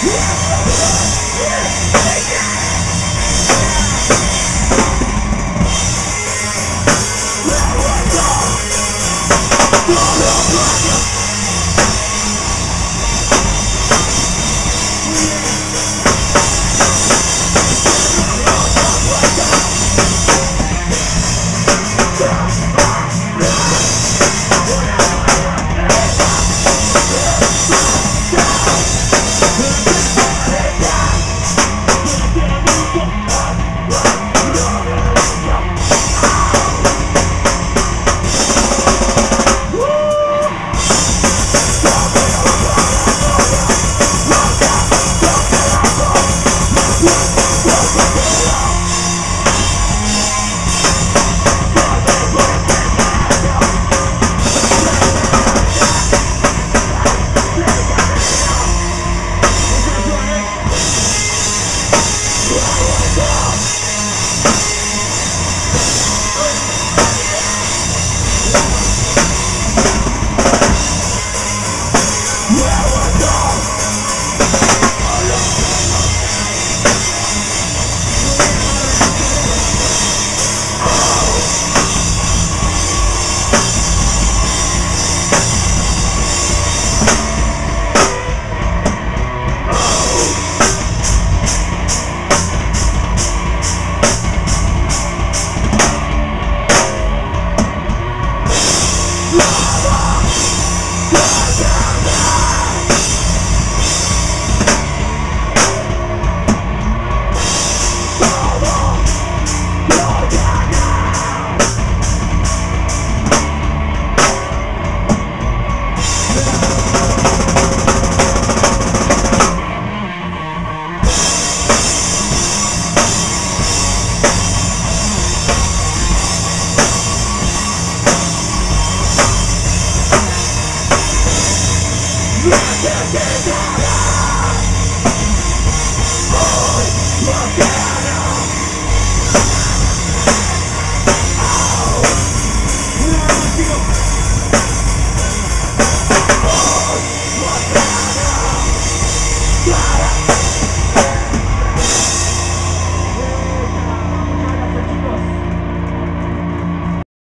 Yeah. Wow. Whoa.